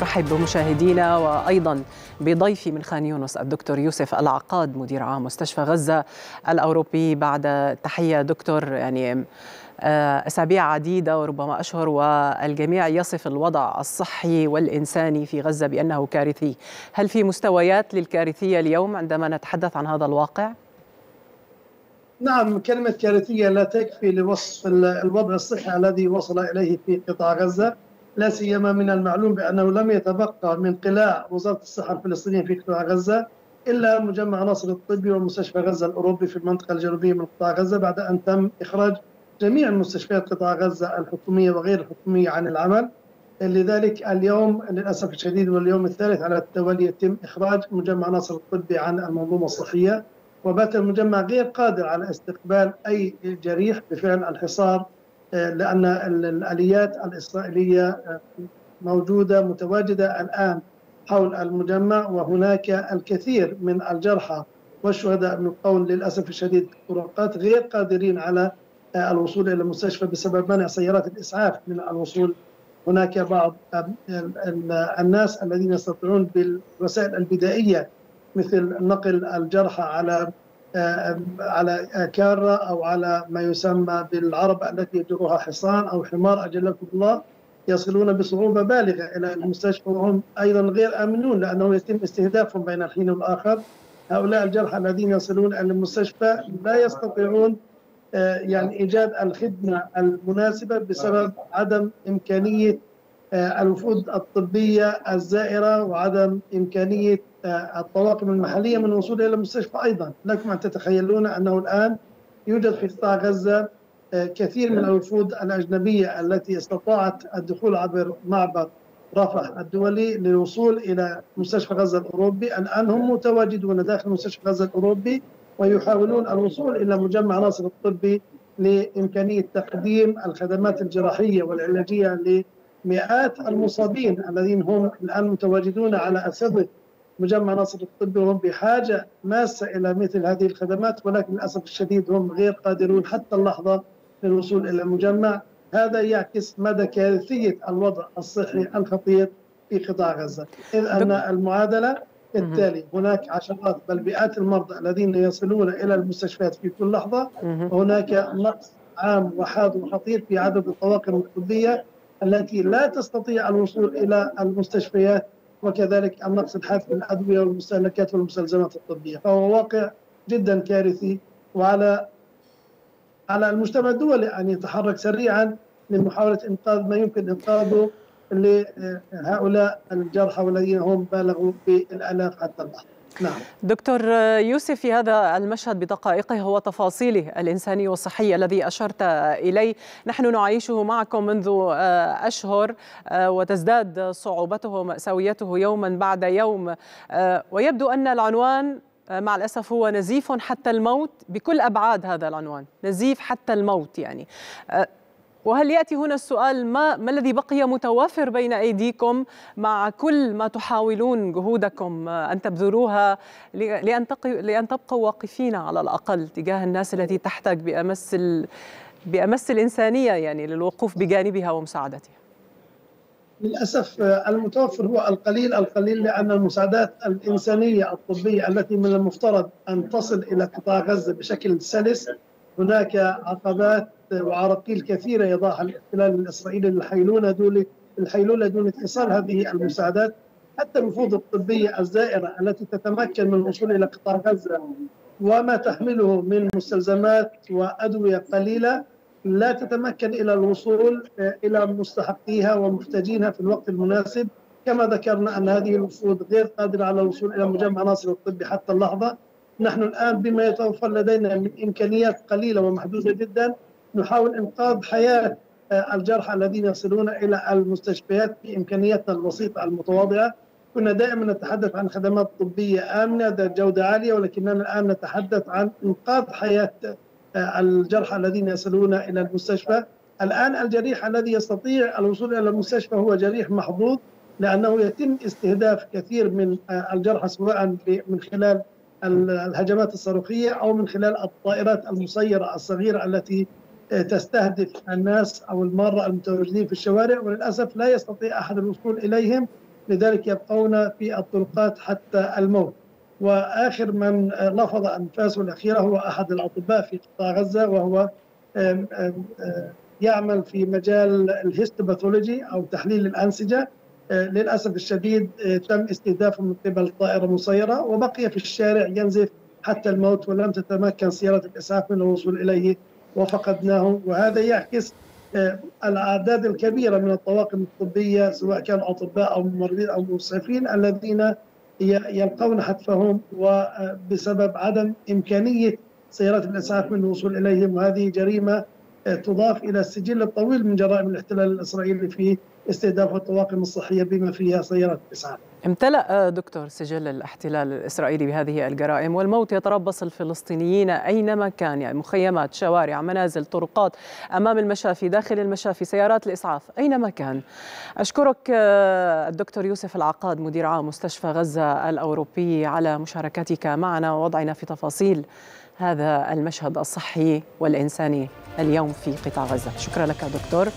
رحب بمشاهدينا وأيضا بضيفي من خان يونس الدكتور يوسف العقاد مدير عام مستشفى غزة الأوروبي. بعد تحية دكتور يعني أسابيع عديدة وربما أشهر والجميع يصف الوضع الصحي والإنساني في غزة بأنه كارثي، هل في مستويات للكارثية اليوم عندما نتحدث عن هذا الواقع؟ نعم كلمة كارثية لا تكفي لوصف الوضع الصحي الذي وصل إليه في قطاع غزة. لا سيما من المعلوم بأنه لم يتبقى من قلاع وزارة الصحة الفلسطينية في قطاع غزة إلا مجمع ناصر الطبي ومستشفى غزة الأوروبي في المنطقة الجنوبية من قطاع غزة بعد أن تم إخراج جميع مستشفيات قطاع غزة الحكومية وغير الحكومية عن العمل. لذلك اليوم للأسف الشديد واليوم الثالث على التوالي يتم إخراج مجمع ناصر الطبي عن المنظومة الصحية وبات المجمع غير قادر على استقبال أي جريح بفعل الحصار لأن الآليات الإسرائيلية موجودة متواجدة الآن حول المجمع وهناك الكثير من الجرحى والشهداء من قول للأسف الشديد الطرقات غير قادرين على الوصول إلى المستشفى بسبب منع سيارات الإسعاف من الوصول. هناك بعض الناس الذين يستطيعون بالوسائل البدائية مثل نقل الجرحى على على كارة أو على ما يسمى بالعربة التي يجرها حصان أو حمار أجلكم الله يصلون بصعوبة بالغة إلى المستشفى وهم أيضا غير آمنون لأنه يتم استهدافهم بين الحين والآخر. هؤلاء الجرحى الذين يصلون إلى المستشفى لا يستطيعون يعني إيجاد الخدمة المناسبة بسبب عدم إمكانية الوفود الطبية الزائرة وعدم إمكانية الطواقم المحلية من الوصول إلى المستشفى أيضا. لكم أن تتخيلون أنه الآن يوجد في قطاع غزة كثير من الوفود الأجنبية التي استطاعت الدخول عبر معبر رفح الدولي للوصول إلى مستشفى غزة الأوروبي. الآن هم متواجدون داخل مستشفى غزة الأوروبي ويحاولون الوصول إلى مجمع ناصر الطبي لإمكانية تقديم الخدمات الجراحية والعلاجية لمئات المصابين الذين هم الآن متواجدون على أسرة مجمع ناصر الطبي وهم بحاجة ماسة إلى مثل هذه الخدمات ولكن للأسف الشديد هم غير قادرون حتى اللحظة للوصول إلى المجمع. هذا يعكس مدى كارثية الوضع الصحي الخطير في قطاع غزة. إذ أن المعادلة بالتالي هناك عشرات بل مئات المرضى الذين يصلون إلى المستشفيات في كل لحظة وهناك نقص عام وحاد وخطير في عدد الطواقم الطبية. التي لا تستطيع الوصول إلى المستشفيات وكذلك النقص الحاد في الأدوية والمستهلكات والمستلزمات الطبية، فهو واقع جدا كارثي وعلى على المجتمع الدولي أن يتحرك سريعا لمحاولة إنقاذ ما يمكن إنقاذه لهؤلاء الجرحى والذين هم بالغوا بالآلاف حتى اللحظه. نعم. دكتور يوسف في هذا المشهد بدقائقه هو تفاصيله الإنساني والصحي الذي أشرت إليه. نحن نعيشه معكم منذ أشهر وتزداد صعوبته ومأساويته يوما بعد يوم. ويبدو أن العنوان مع الأسف هو نزيف حتى الموت بكل أبعاد هذا العنوان. نزيف حتى الموت يعني. وهل يأتي هنا السؤال ما ما الذي بقي متوافر بين أيديكم مع كل ما تحاولون جهودكم أن تبذلوها لأن لأن تبقوا واقفين على الأقل تجاه الناس التي تحتاج بأمس بأمس الإنسانية يعني للوقوف بجانبها ومساعدتها. للأسف المتوفر هو القليل القليل لأن المساعدات الإنسانية الطبية التي من المفترض أن تصل إلى قطاع غزة بشكل سلس هناك عقبات وعراقيل كثيرة يضعها الاحتلال الإسرائيلي للحيلولة دون الحيلولة دون إيصال هذه المساعدات حتى الوفود الطبية الزائرة التي تتمكن من الوصول إلى قطاع غزة وما تحمله من مستلزمات وأدوية قليلة لا تتمكن إلى الوصول إلى مستحقيها ومحتاجينها في الوقت المناسب كما ذكرنا أن هذه الوفود غير قادرة على الوصول إلى مجمع ناصر الطبي حتى اللحظة. نحن الآن بما يتوفر لدينا من إمكانيات قليلة ومحدودة جدا نحاول إنقاذ حياة الجرحى الذين يصلون إلى المستشفيات بإمكانياتنا البسيطة المتواضعة. كنا دائما نتحدث عن خدمات طبية آمنة ذات جودة عالية ولكننا الآن نتحدث عن إنقاذ حياة الجرحى الذين يصلون إلى المستشفى. الآن الجريح الذي يستطيع الوصول إلى المستشفى هو جريح محظوظ لأنه يتم استهداف كثير من الجرحى سواء من خلال الهجمات الصاروخية أو من خلال الطائرات المسيرة الصغيرة التي تستهدف الناس أو الماره المتواجدين في الشوارع وللأسف لا يستطيع أحد الوصول إليهم لذلك يبقون في الطرقات حتى الموت. وآخر من لفظ أنفاسه الأخيرة هو أحد الأطباء في قطاع غزة وهو يعمل في مجال الهيستوباثولوجي أو تحليل الأنسجة. للأسف الشديد تم استهدافه من قبل طائرة مسيرة وبقي في الشارع ينزف حتى الموت ولم تتمكن سيارة الإسعاف من الوصول إليه وفقدناه. وهذا يعكس الأعداد الكبيرة من الطواقم الطبية سواء كانوا أطباء أو ممرضين أو مسعفين الذين يلقون حتفهم وبسبب عدم إمكانية سيارات الإسعاف من الوصول إليهم. وهذه جريمة تضاف إلى السجل الطويل من جرائم الاحتلال الإسرائيلي في استهداف الطواقم الصحية بما فيها سيارات الاسعاف. امتلأ دكتور سجل الاحتلال الإسرائيلي بهذه الجرائم والموت يتربص الفلسطينيين أينما كان يعني مخيمات، شوارع، منازل، طرقات، أمام المشافي، داخل المشافي، سيارات الإسعاف، أينما كان. أشكرك الدكتور يوسف العقاد مدير عام مستشفى غزة الأوروبي على مشاركتك معنا ووضعنا في تفاصيل هذا المشهد الصحي والإنساني اليوم في قطاع غزة شكرا لك دكتور